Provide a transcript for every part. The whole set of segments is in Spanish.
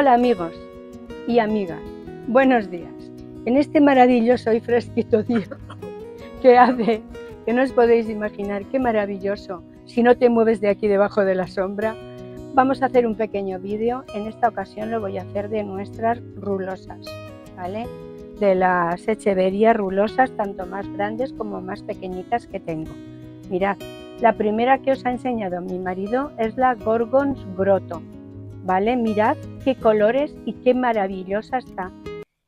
Hola amigos y amigas, buenos días. En este maravilloso y fresquito día que hace, que no os podéis imaginar qué maravilloso, si no te mueves de aquí debajo de la sombra, vamos a hacer un pequeño vídeo. En esta ocasión lo voy a hacer de nuestras rulosas, ¿vale? De las echeverías rulosas, tanto más grandes como más pequeñitas que tengo. Mirad, la primera que os ha enseñado mi marido es la Gorgons Grotto, ¿vale? Mirad qué colores y qué maravillosa está.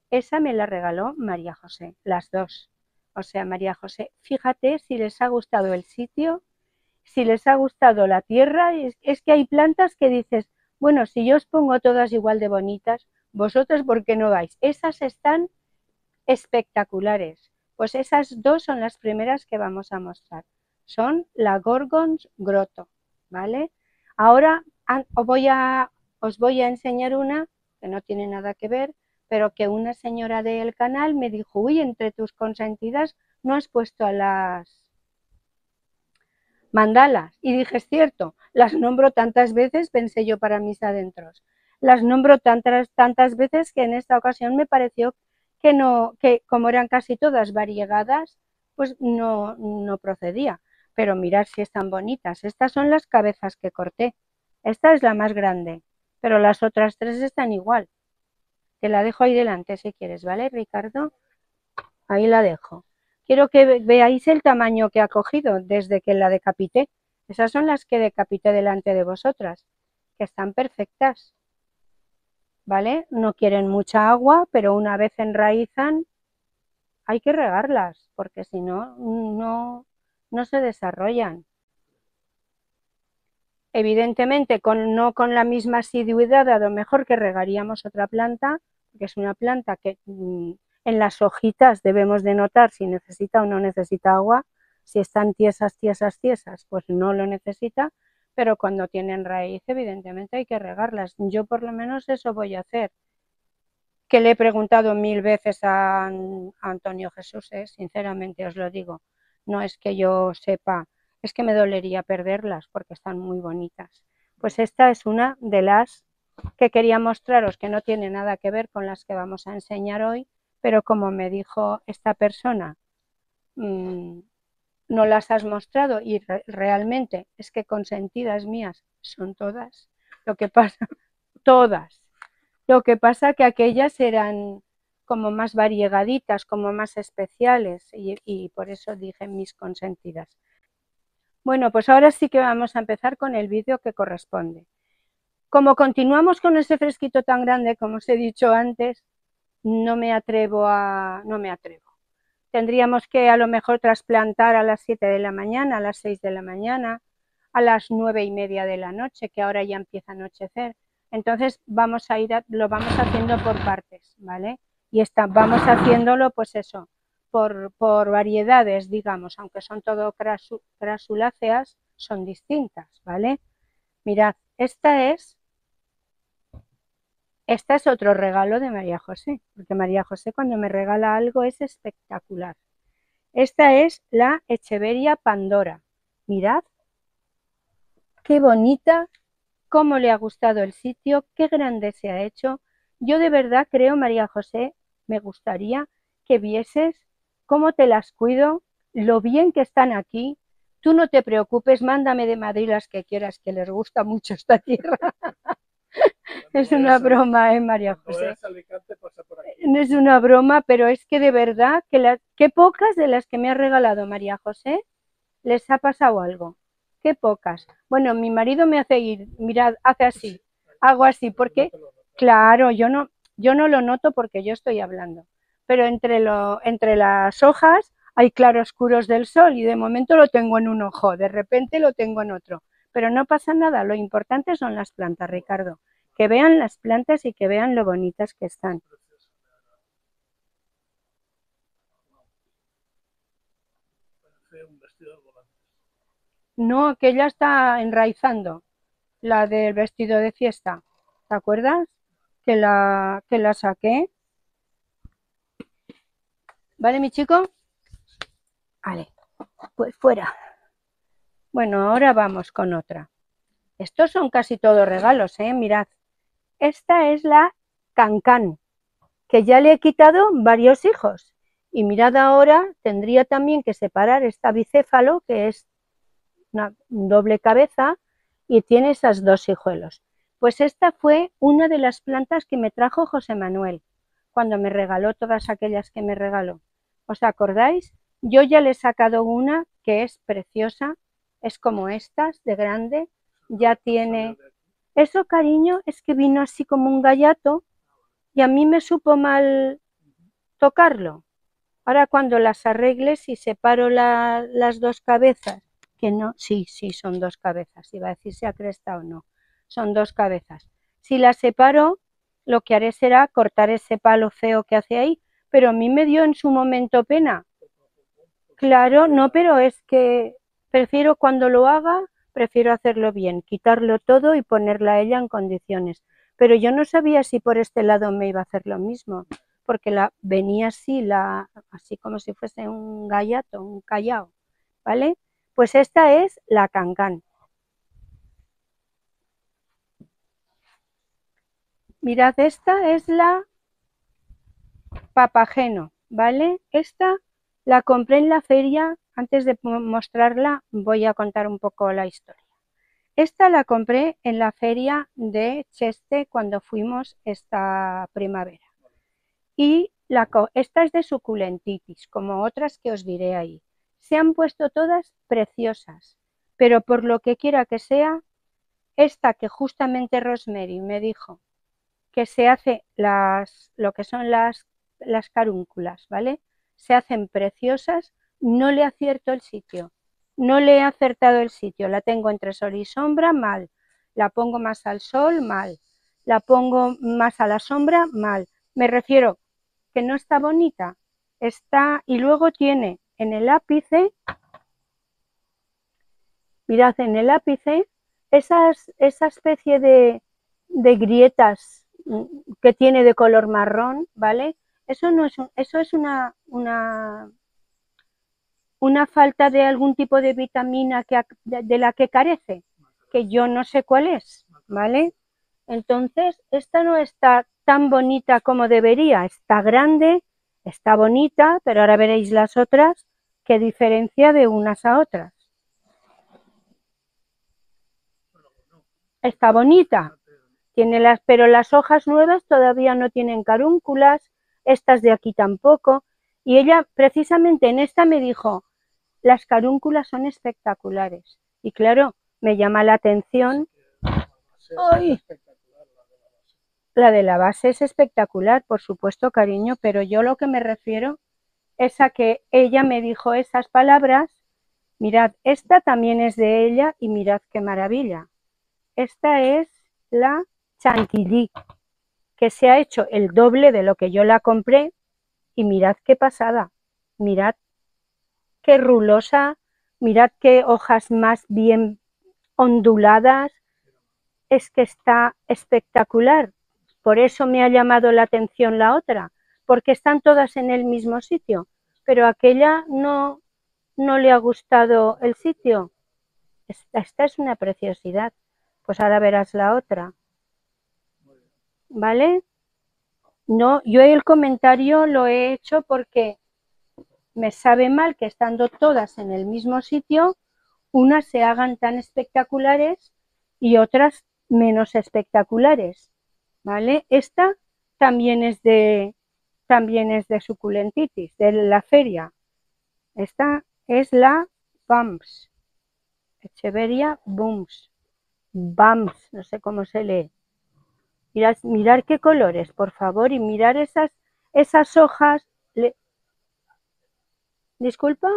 Esa me la regaló María José, las dos. O sea, María José, fíjate si les ha gustado el sitio, si les ha gustado la tierra. Es, que hay plantas que dices, bueno, si yo os pongo todas igual de bonitas, vosotros ¿por qué no vais? Esas están espectaculares. Pues esas dos son las primeras que vamos a mostrar. Son la Gorgons Grotto, ¿vale? Ahora os voy a os voy a enseñar una que no tiene nada que ver, pero que una señora del canal me dijo, uy, entre tus consentidas no has puesto a las mandalas. Y dije, es cierto, las nombro tantas veces, pensé yo para mis adentros. Las nombro tantas, tantas veces que en esta ocasión me pareció que no, que como eran casi todas variegadas, pues no, no procedía. Pero mirad si están bonitas. Estas son las cabezas que corté. Esta es la más grande pero las otras tres están igual. Te la dejo ahí delante si quieres, ¿vale, Ricardo? Ahí la dejo. Quiero que veáis el tamaño que ha cogido desde que la decapité. Esas son las que decapité delante de vosotras, que están perfectas. ¿Vale? No quieren mucha agua, pero una vez enraizan, hay que regarlas, porque si no, no, no se desarrollan. Evidentemente, con, no con la misma asiduidad, a lo mejor que regaríamos otra planta, que es una planta que mm, en las hojitas debemos de notar si necesita o no necesita agua. Si están tiesas, tiesas, tiesas, pues no lo necesita, pero cuando tienen raíz, evidentemente hay que regarlas. Yo por lo menos eso voy a hacer. Que le he preguntado mil veces a, Antonio Jesús, ¿eh? sinceramente os lo digo. No es que yo sepa es que me dolería perderlas porque están muy bonitas. Pues esta es una de las que quería mostraros que no tiene nada que ver con las que vamos a enseñar hoy, pero como me dijo esta persona, mm, no las has mostrado y realmente es que consentidas mías son todas. Lo que pasa, todas. Lo que pasa que aquellas eran como más variegaditas, como más especiales y, y por eso dije mis consentidas. Bueno, pues ahora sí que vamos a empezar con el vídeo que corresponde. Como continuamos con ese fresquito tan grande, como os he dicho antes, no me atrevo a... no me atrevo. Tendríamos que a lo mejor trasplantar a las 7 de la mañana, a las 6 de la mañana, a las 9 y media de la noche, que ahora ya empieza a anochecer. Entonces vamos a ir, lo vamos haciendo por partes, ¿vale? Y está, vamos haciéndolo, pues eso, por, variedades, digamos, aunque son todo crasuláceas, son distintas, ¿vale? Mirad, esta es, esta es otro regalo de María José, porque María José cuando me regala algo es espectacular. Esta es la Echeveria Pandora. Mirad, qué bonita, cómo le ha gustado el sitio, qué grande se ha hecho. Yo de verdad creo, María José, me gustaría que vieses cómo te las cuido, lo bien que están aquí. Tú no te preocupes, mándame de Madrid las que quieras, que les gusta mucho esta tierra. es una broma, ¿eh, María José? Es una broma, pero es que de verdad que, las, que pocas de las que me ha regalado María José les ha pasado algo. Qué pocas. Bueno, mi marido me hace ir, mirad, hace así, hago así, porque, claro, yo no, yo no lo noto porque yo estoy hablando pero entre, las hojas hay claroscuros del sol y de momento lo tengo en un ojo, de repente lo tengo en otro. Pero no pasa nada, lo importante son las plantas, Ricardo. Que vean las plantas y que vean lo bonitas que están. No, aquella está enraizando, la del vestido de fiesta. ¿Te acuerdas? Que la, que la saqué ¿Vale, mi chico? Vale, pues fuera. Bueno, ahora vamos con otra. Estos son casi todos regalos, ¿eh? Mirad. esta es la cancán, que ya le he quitado varios hijos. Y mirad ahora, tendría también que separar esta bicéfalo, que es una doble cabeza, y tiene esas dos hijuelos. Pues esta fue una de las plantas que me trajo José Manuel, cuando me regaló todas aquellas que me regaló. ¿Os acordáis? Yo ya le he sacado una que es preciosa, es como estas, de grande, ya tiene... Eso, cariño, es que vino así como un gallato y a mí me supo mal tocarlo. Ahora cuando las arregles y separo las dos cabezas, que no, sí, sí, son dos cabezas, iba a decir si ha cresta o no, son dos cabezas. Si las separo, lo que haré será cortar ese palo feo que hace ahí, pero a mí me dio en su momento pena. Claro, no, pero es que prefiero cuando lo haga, prefiero hacerlo bien, quitarlo todo y ponerla a ella en condiciones. Pero yo no sabía si por este lado me iba a hacer lo mismo, porque la venía así, la, así como si fuese un gallato, un callao, ¿vale? Pues esta es la cancán. Mirad, esta es la papageno, ¿vale? Esta la compré en la feria. Antes de mostrarla voy a contar un poco la historia. Esta la compré en la feria de Cheste cuando fuimos esta primavera. Y la, esta es de suculentitis, como otras que os diré ahí. Se han puesto todas preciosas, pero por lo que quiera que sea, esta que justamente Rosemary me dijo que se hace las, lo que son las, las carúnculas, ¿vale? Se hacen preciosas, no le acierto el sitio, no le he acertado el sitio, la tengo entre sol y sombra, mal, la pongo más al sol, mal, la pongo más a la sombra, mal. Me refiero que no está bonita, está y luego tiene en el ápice, mirad en el ápice, esas, esa especie de, de grietas que tiene de color marrón, ¿vale? Eso, no es, eso es una, una, una falta de algún tipo de vitamina que, de, la que carece, que yo no sé cuál es, ¿vale? Entonces, esta no está tan bonita como debería, está grande, está bonita, pero ahora veréis las otras, qué diferencia de unas a otras. Está bonita, tiene las, pero las hojas nuevas todavía no tienen carúnculas, estas de aquí tampoco. Y ella precisamente en esta me dijo, las carúnculas son espectaculares. Y claro, me llama la atención. La de la base es espectacular, por supuesto, cariño, pero yo lo que me refiero es a que ella me dijo esas palabras. Mirad, esta también es de ella y mirad qué maravilla. Esta es la chantilly, que se ha hecho el doble de lo que yo la compré y mirad qué pasada, mirad qué rulosa, mirad qué hojas más bien onduladas, es que está espectacular. Por eso me ha llamado la atención la otra, porque están todas en el mismo sitio, pero aquella no, no le ha gustado el sitio. esta es una preciosidad. Pues ahora verás la otra. ¿Vale? No, yo el comentario lo he hecho porque me sabe mal que estando todas en el mismo sitio, unas se hagan tan espectaculares y otras menos espectaculares, ¿vale? Esta también es de también es de suculentitis, de la feria. Esta es la Bums, Echeveria Bums, Bums, no sé cómo se lee. Mirad, mirar qué colores, por favor, y mirar esas, esas hojas. Disculpa.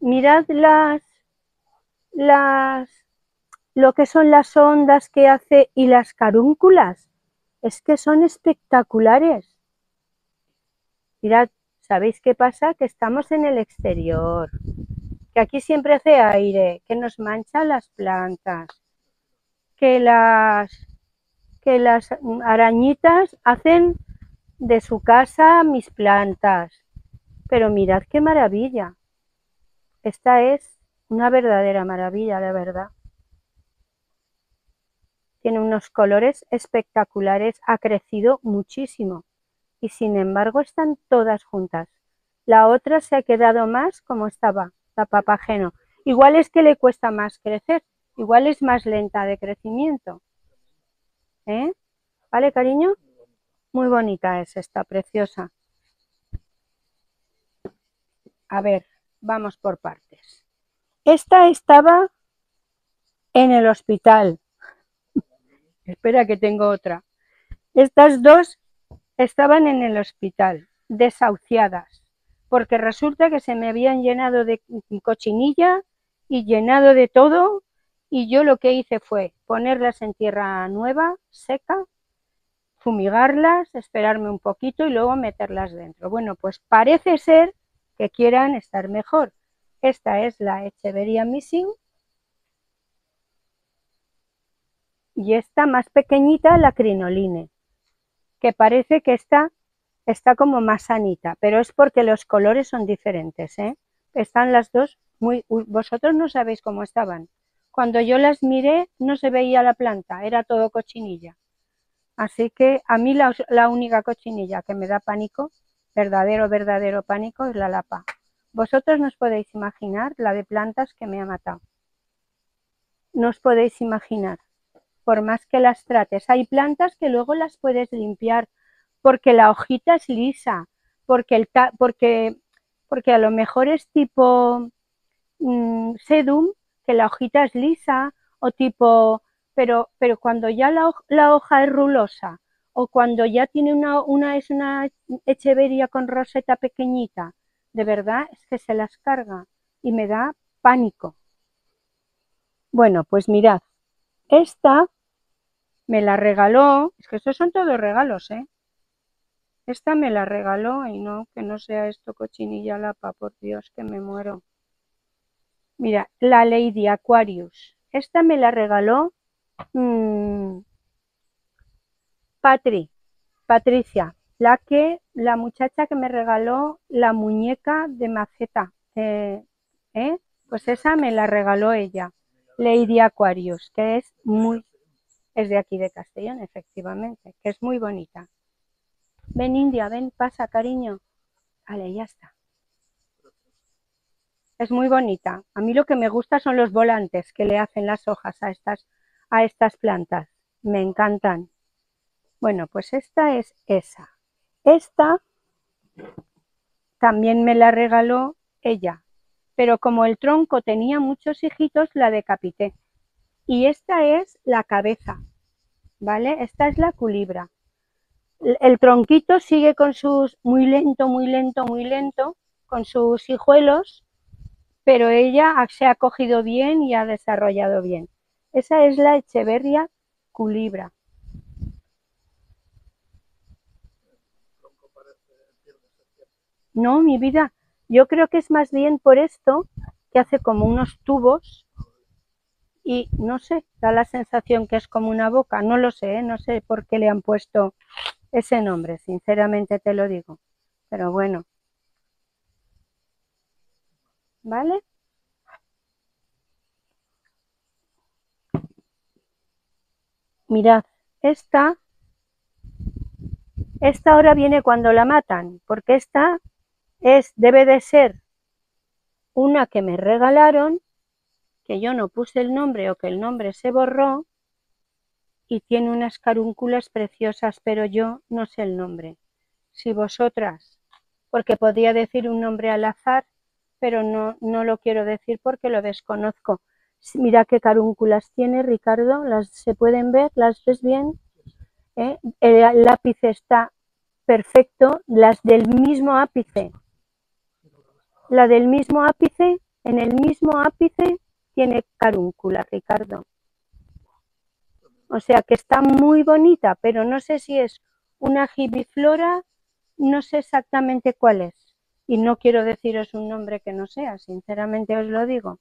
Mirad las, las, lo que son las ondas que hace y las carúnculas. Es que son espectaculares. Mirad, ¿sabéis qué pasa? Que estamos en el exterior, que aquí siempre hace aire, que nos mancha las plantas, que las que las arañitas hacen de su casa mis plantas. Pero mirad qué maravilla. Esta es una verdadera maravilla, la verdad. tiene unos colores espectaculares, ha crecido muchísimo y sin embargo están todas juntas. La otra se ha quedado más como estaba, la papageno. Igual es que le cuesta más crecer, igual es más lenta de crecimiento. ¿Eh? ¿Vale, cariño? Muy bonita es esta, preciosa. A ver, vamos por partes. Esta estaba en el hospital. Espera que tengo otra. Estas dos estaban en el hospital, desahuciadas, porque resulta que se me habían llenado de cochinilla y llenado de todo, y yo lo que hice fue ponerlas en tierra nueva, seca, fumigarlas, esperarme un poquito y luego meterlas dentro. Bueno, pues parece ser que quieran estar mejor. Esta es la Echeveria Missing. Y esta más pequeñita, la Crinoline, que parece que esta está como más sanita, pero es porque los colores son diferentes. ¿eh? Están las dos muy... Vosotros no sabéis cómo estaban. Cuando yo las miré no se veía la planta, era todo cochinilla. Así que a mí la, única cochinilla que me da pánico verdadero, verdadero pánico es la lapa. Vosotros no os podéis imaginar la de plantas que me ha matado. No os podéis imaginar. Por más que las trates, hay plantas que luego las puedes limpiar porque la hojita es lisa, porque, el porque, porque a lo mejor es tipo mm, sedum, que la hojita es lisa, o tipo, pero, pero cuando ya la, hoja es rulosa, o cuando ya tiene una, una, es una echeveria con roseta pequeñita, de verdad es que se las carga y me da pánico. Bueno, pues mirad, esta me la regaló, es que estos son todos regalos, ¿eh? Esta me la regaló y no, que no sea esto cochinilla lapa, por Dios, que me muero. Mira, la Lady Aquarius. Esta me la regaló mmm, Patri, Patricia, la que, la muchacha que me regaló la muñeca de maceta, eh, ¿eh? pues esa me la regaló ella, Lady Aquarius, que es muy, es de aquí de Castellón, efectivamente, que es muy bonita. Ven India, ven, pasa, cariño. Vale, ya está. Es muy bonita. A mí lo que me gusta son los volantes que le hacen las hojas a estas, a estas plantas. Me encantan. Bueno, pues esta es esa. Esta también me la regaló ella, pero como el tronco tenía muchos hijitos, la decapité. Y esta es la cabeza, ¿vale? Esta es la culibra. El tronquito sigue con sus, muy lento, muy lento, muy lento, con sus hijuelos, pero ella se ha cogido bien y ha desarrollado bien. Esa es la Echeverria culibra. No, mi vida, yo creo que es más bien por esto que hace como unos tubos y no sé, da la sensación que es como una boca, no lo sé, ¿eh? no sé por qué le han puesto ese nombre, sinceramente te lo digo, pero bueno. ¿Vale? Mirad, esta, esta ahora viene cuando la matan, porque esta es, debe de ser una que me regalaron, que yo no puse el nombre o que el nombre se borró, y tiene unas carúnculas preciosas, pero yo no sé el nombre. Si vosotras, porque podría decir un nombre al azar, pero no, no lo quiero decir porque lo desconozco. Mira qué carúnculas tiene, Ricardo, las se pueden ver, las ves bien. ¿Eh? El lápiz está perfecto, las del mismo ápice la del mismo ápice, en el mismo ápice tiene carúncula, Ricardo. O sea que está muy bonita, pero no sé si es una gibiflora, no sé exactamente cuál es. Y no quiero deciros un nombre que no sea, sinceramente os lo digo.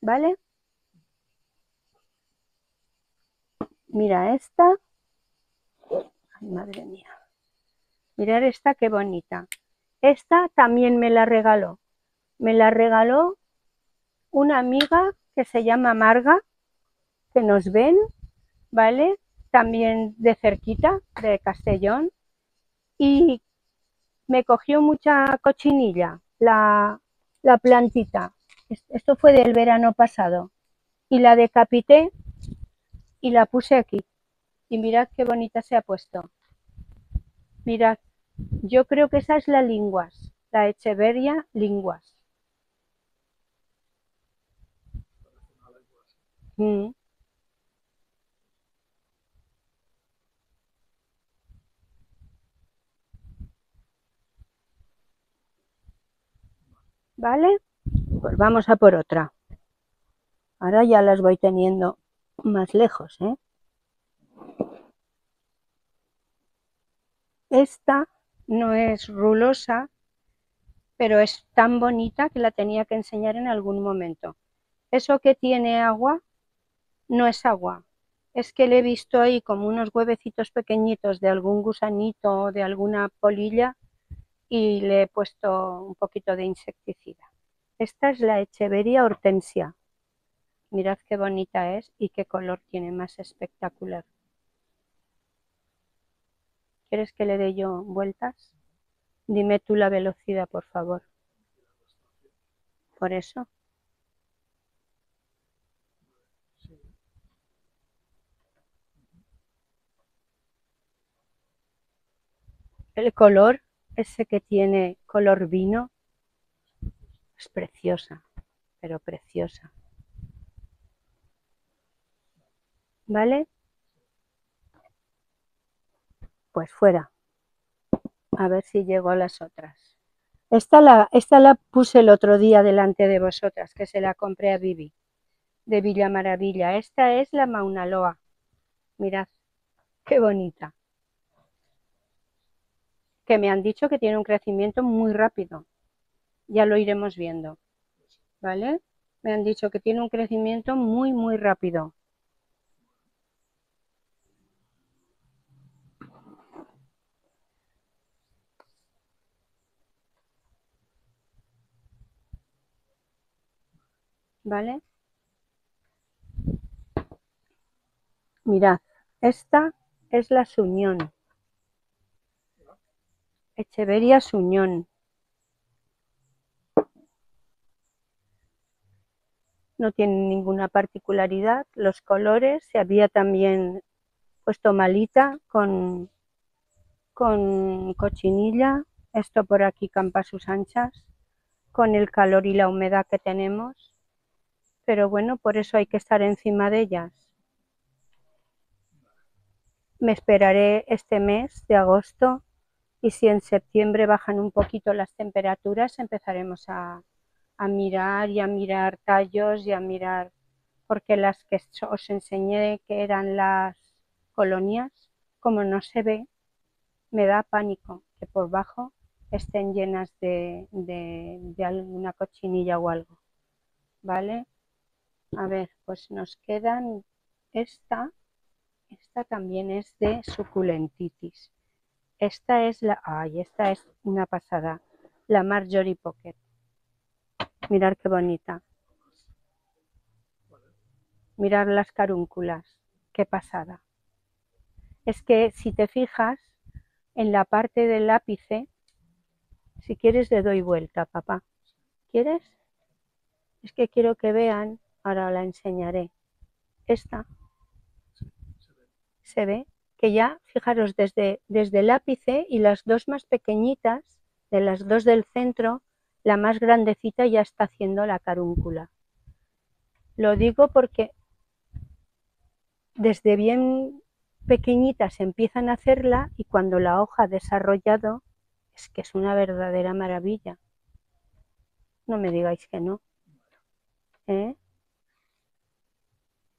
¿Vale? Mira esta. Ay, madre mía. Mirar esta qué bonita. Esta también me la regaló. Me la regaló una amiga que se llama Marga, que nos ven, ¿vale? También de cerquita, de Castellón. Y me cogió mucha cochinilla, la, la plantita. Esto fue del verano pasado. Y la decapité y la puse aquí. Y mirad qué bonita se ha puesto. Mirad, yo creo que esa es la linguas, la Echeveria linguas. Mm. ¿Vale? Pues vamos a por otra. Ahora ya las voy teniendo más lejos, ¿eh? Esta no es rulosa, pero es tan bonita que la tenía que enseñar en algún momento. Eso que tiene agua no es agua, es que le he visto ahí como unos huevecitos pequeñitos de algún gusanito o de alguna polilla y le he puesto un poquito de insecticida. Esta es la Echeveria hortensia. Mirad qué bonita es y qué color tiene más espectacular. ¿Quieres que le dé yo vueltas? Dime tú la velocidad, por favor. Por eso. El color, ese que tiene color vino, es preciosa, pero preciosa. ¿Vale? Pues fuera. A ver si llego a las otras. Esta la, esta la puse el otro día delante de vosotras, que se la compré a Vivi, de Villa Maravilla. Esta es la Maunaloa. Mirad, qué bonita. Que me han dicho que tiene un crecimiento muy rápido. Ya lo iremos viendo. ¿Vale? Me han dicho que tiene un crecimiento muy, muy rápido. ¿vale? Mirad, esta es la suñón. Echeveria suñón. No tiene ninguna particularidad. Los colores, se había también puesto malita con, con cochinilla. Esto por aquí campa sus anchas. Con el calor y la humedad que tenemos pero bueno, por eso hay que estar encima de ellas. Me esperaré este mes de agosto y si en septiembre bajan un poquito las temperaturas empezaremos a, mirar y a mirar tallos y a mirar porque las que os enseñé que eran las colonias, como no se ve, me da pánico que por bajo estén llenas de, de alguna cochinilla o algo. ¿Vale? A ver, pues nos quedan esta, esta también es de suculentitis. Esta es la, ay, esta es una pasada, la Marjorie Pocket. Mirar qué bonita. Mirar las carúnculas, qué pasada. Es que si te fijas en la parte del lápice, si quieres le doy vuelta, papá. ¿Quieres? Es que quiero que vean ahora la enseñaré. Esta se ve que ya, fijaros, desde, desde el ápice y las dos más pequeñitas, de las dos del centro, la más grandecita ya está haciendo la carúncula. Lo digo porque desde bien pequeñitas empiezan a hacerla y cuando la hoja ha desarrollado es que es una verdadera maravilla. No me digáis que no. ¿Eh?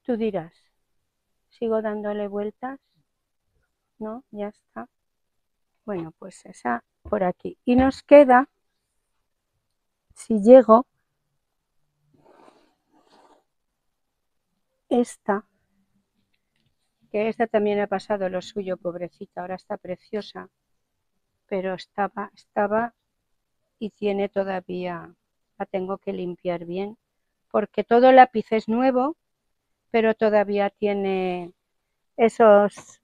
Tú dirás, ¿sigo dándole vueltas? ¿No? Ya está. Bueno, pues esa por aquí. Y nos queda, si llego, esta, que esta también ha pasado lo suyo, pobrecita, ahora está preciosa, pero estaba, estaba y tiene todavía, la tengo que limpiar bien, porque todo lápiz es nuevo, pero todavía tiene esos,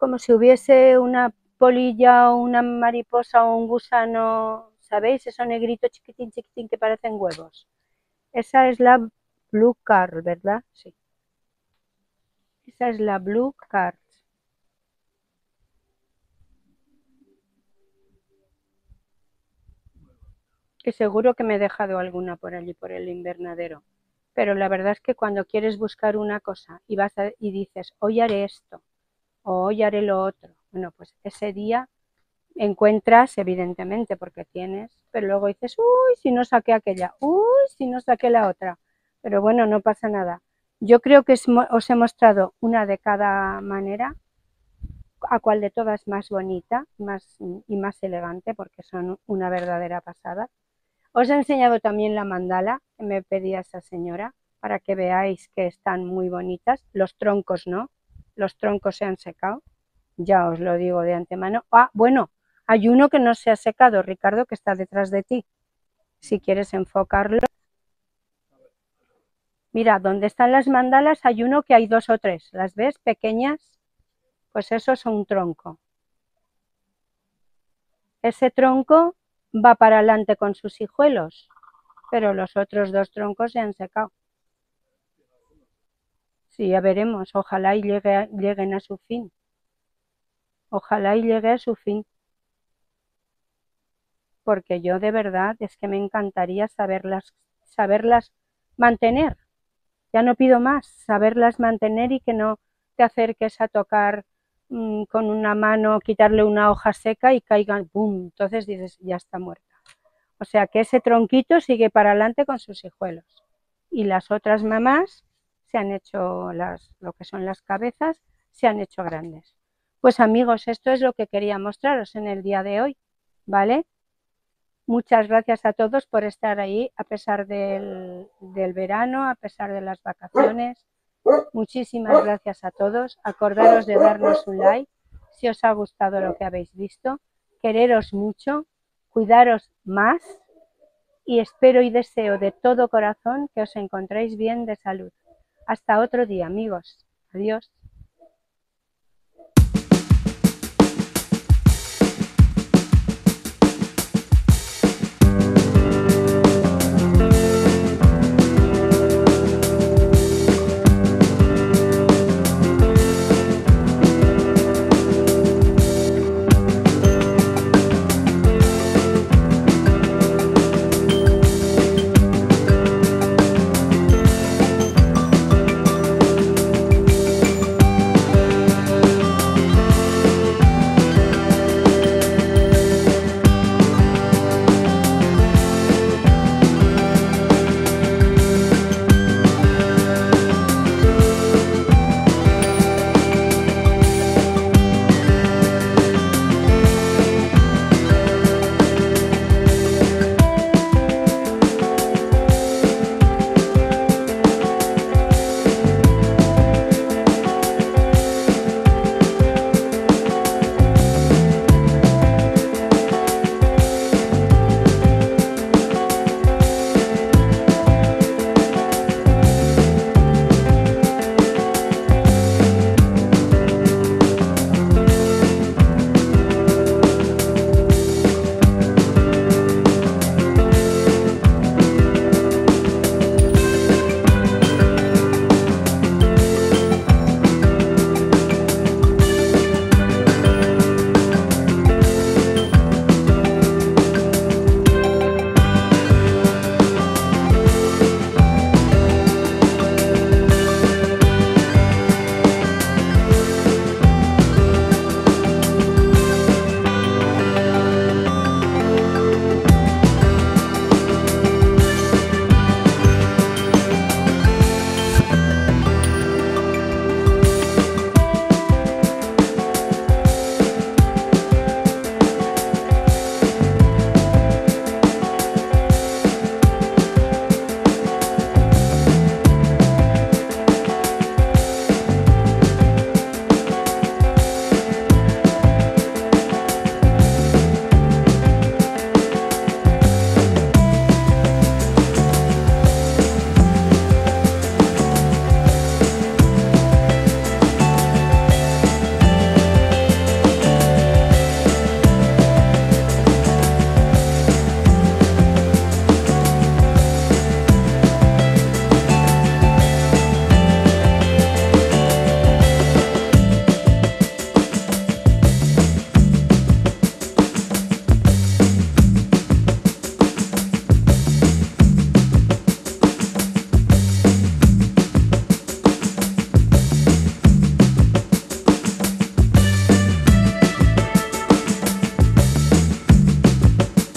como si hubiese una polilla o una mariposa o un gusano, ¿sabéis? Eso negrito chiquitín, chiquitín que parecen huevos. Esa es la Blue Card, ¿verdad? Sí. Esa es la Blue Card. Y seguro que me he dejado alguna por allí, por el invernadero. Pero la verdad es que cuando quieres buscar una cosa y vas y dices, hoy haré esto, o hoy haré lo otro, bueno, pues ese día encuentras, evidentemente, porque tienes, pero luego dices, uy, si no saqué aquella, uy, si no saqué la otra. Pero bueno, no pasa nada. Yo creo que os he mostrado una de cada manera, a cual de todas más bonita más, y más elegante, porque son una verdadera pasada. Os he enseñado también la mandala que me pedía esa señora, para que veáis que están muy bonitas. Los troncos no, los troncos se han secado, ya os lo digo de antemano. Ah, bueno, hay uno que no se ha secado, Ricardo, que está detrás de ti. Si quieres enfocarlo. Mira, donde están las mandalas hay uno que hay dos o tres. ¿Las ves? Pequeñas. Pues eso es un tronco. Ese tronco va para adelante con sus hijuelos, pero los otros dos troncos se han secado. Sí, ya veremos. Ojalá y lleguen a su fin. Ojalá y llegue a su fin. Porque yo de verdad es que me encantaría saberlas, saberlas mantener. Ya no pido más, saberlas mantener y que no te acerques a tocar Mm, con una mano quitarle una hoja seca y caigan, ¡pum! Entonces dices, ya está muerta. O sea que ese tronquito sigue para adelante con sus hijuelos. Y las otras mamás se han hecho las, lo que son las cabezas, se han hecho grandes. Pues amigos, esto es lo que quería mostraros en el día de hoy, ¿vale? Muchas gracias a todos por estar ahí a pesar del, del verano, a pesar de las vacaciones. Muchísimas gracias a todos. Acordaros de darnos un like si os ha gustado lo que habéis visto. Quereros mucho, cuidaros más y espero y deseo de todo corazón que os encontréis bien de salud. Hasta otro día, amigos. Adiós.